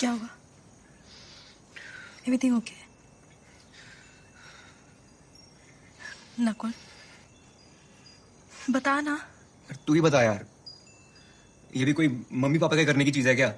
क्या होगा? Everything okay Nakul बता ना। तू ही बता यार। ये भी कोई मम्मी पापा के करने की चीज़ है क्या?